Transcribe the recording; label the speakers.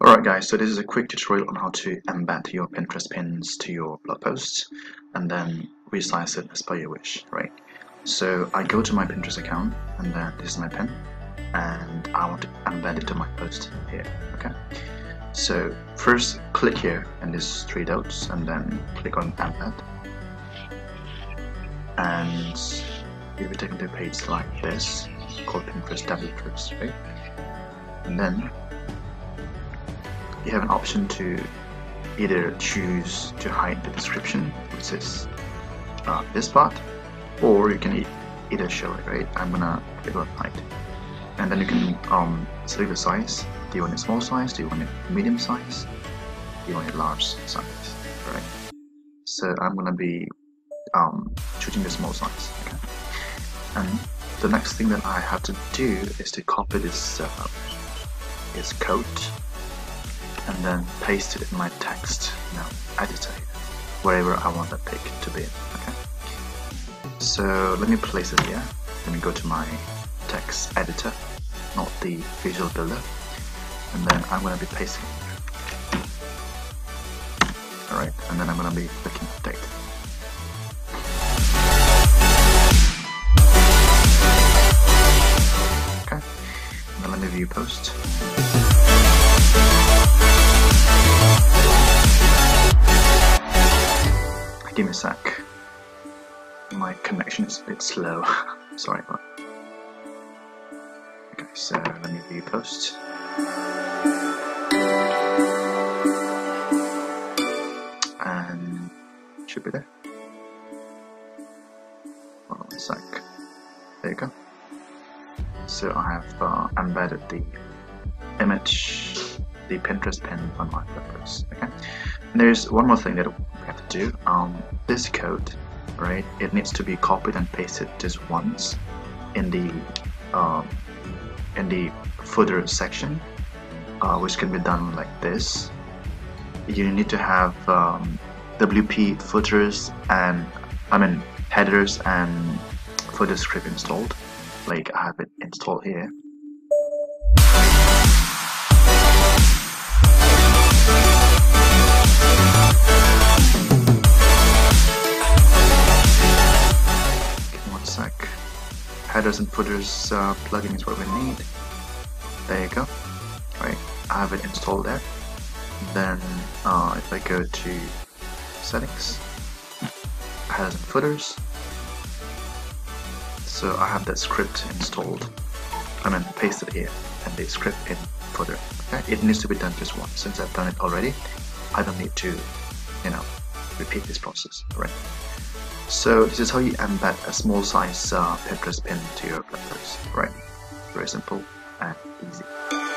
Speaker 1: Alright guys, so this is a quick tutorial on how to embed your Pinterest pins to your blog posts and then resize it as per your wish, right? So I go to my Pinterest account and then this is my pin and I want to embed it to my post here, okay? So first click here in these three dots and then click on embed and you'll be taken to a page like this called Pinterest Developers, right? And then you have an option to either choose to hide the description, which is uh, this part, or you can either show it, right? I'm gonna click on hide. And then you can um, select the size. Do you want it small size? Do you want it medium size? Do you want it large size? Right. So I'm gonna be um, choosing the small size. Okay. And the next thing that I have to do is to copy this uh, this code and then paste it in my text know, editor wherever I want that pic to be. Okay. So let me place it here. Let me go to my text editor, not the visual builder, and then I'm going to be pasting. Alright, and then I'm going to be clicking update. Okay, and then let me view post. Give me a sec. My connection is a bit slow. Sorry about that. Okay, so let me view post. And should be there. Hold on a sec. There you go. So I have uh, embedded the image, the Pinterest pin on my photos. Okay. And there's one more thing that do. Um, this code, right? It needs to be copied and pasted just once in the um, in the footer section, uh, which can be done like this. You need to have um, WP footers and I mean headers and footer script installed. Like I have it installed here. Headers and footers uh, plugin is what we need. There you go. Right, I have it installed there. Then uh, if I go to settings, headers and footers. So I have that script installed. I mean it here and the script in footer. Okay, it needs to be done just once. Since I've done it already, I don't need to, you know, repeat this process. Right. So this is how you embed a small size uh, pin to your blog. Right. Very simple and easy.